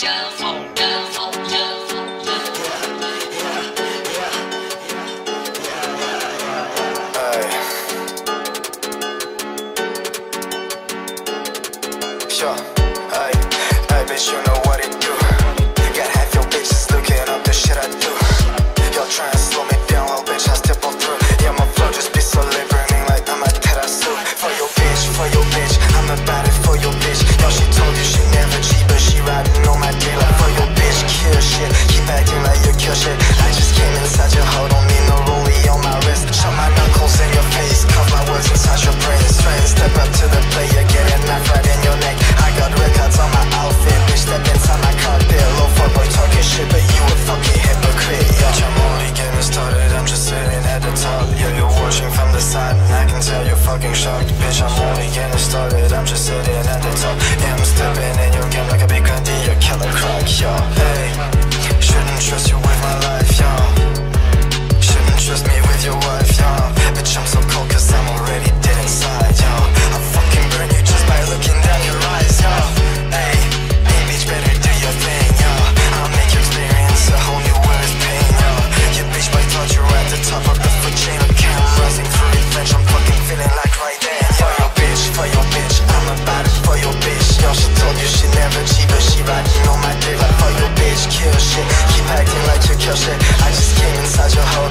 Sure. Hey, hey, bitch, you know what it do. shit. I just came inside your heart, don't need no rollie on my wrist. Shut my knuckles in your face, cut my words inside your brain Strain, step up to the plate, you're getting knife right in your neck. I got records on my outfit, bitch, step inside my car, pillow for boy talking shit, but you a fucking hypocrite, yeah I'm only getting started, I'm just sitting at the top. Yeah, you're watching from the side, and I can tell you're fucking shocked. Bitch, I'm only getting started, I'm just sitting I just get inside your whole